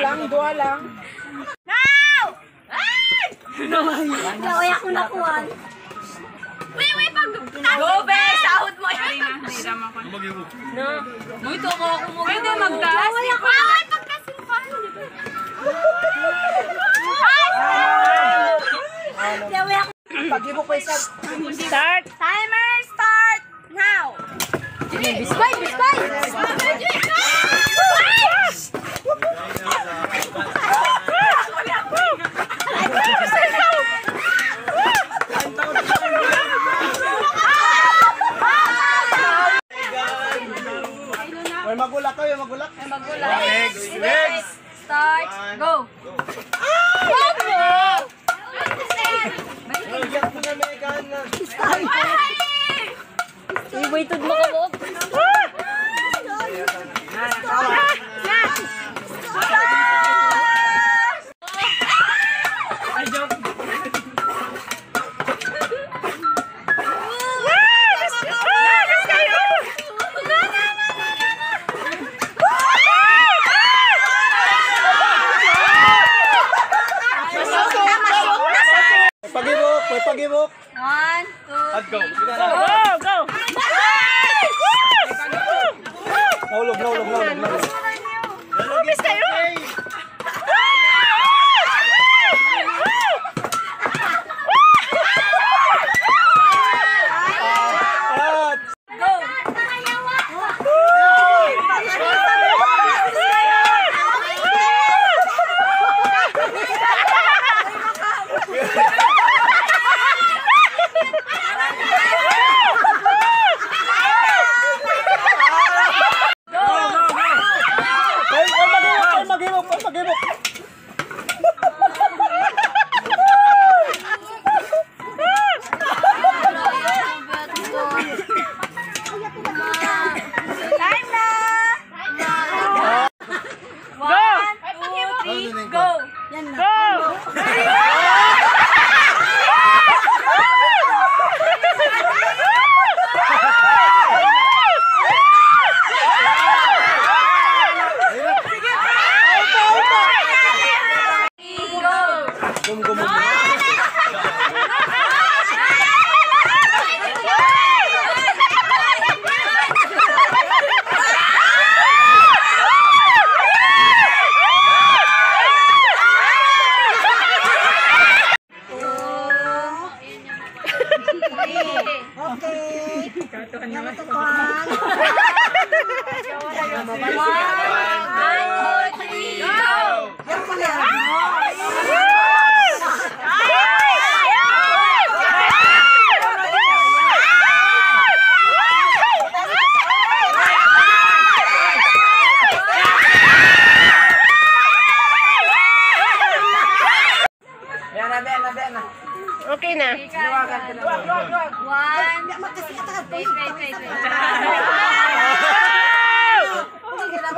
lang, dua lang. Now! Ay! No! Gawin ako nakuhan. Wait, wait, pag... Go, be! Sahod mo yan! Nahiram ako. No. Muito mo ako mo. Pwede magtaas. Wala ko. Ay, pagkasimpan. Ay! Pag-ibo ko isa. Start! Timer start! Now! Bisbay! Bisbay! Bisbay! May magulak kayo, magulak. Next, next. Start. Go. Nagyak mo na Megan. Iwaitud mo ka mo. May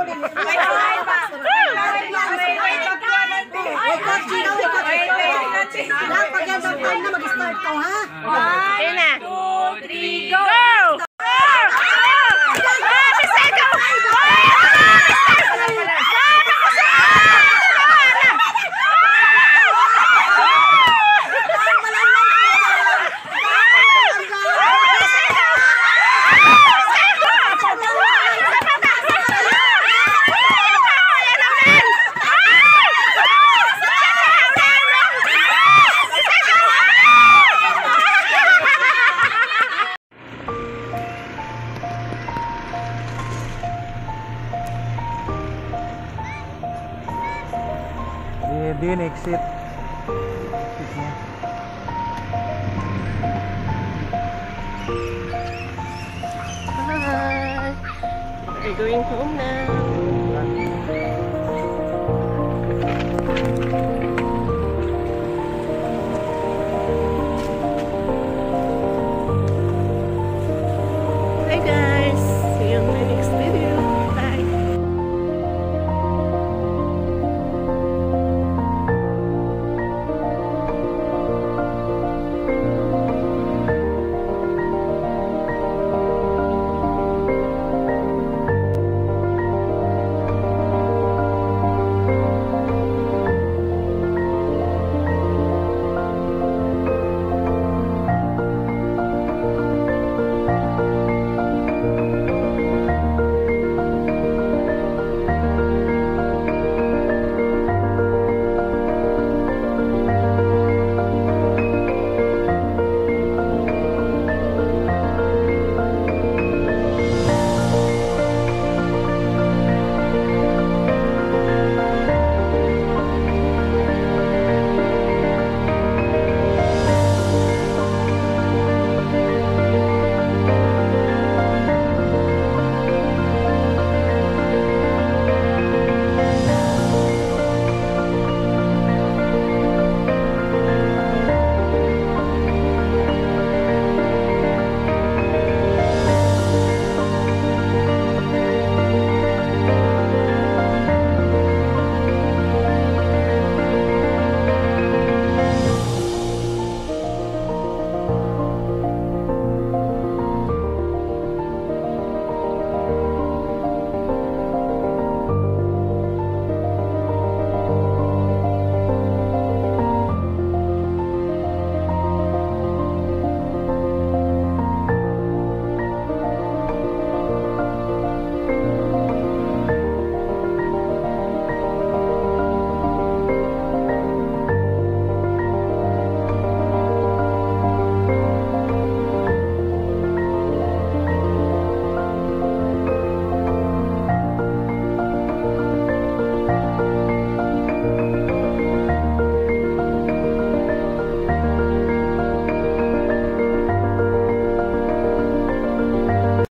Jordan.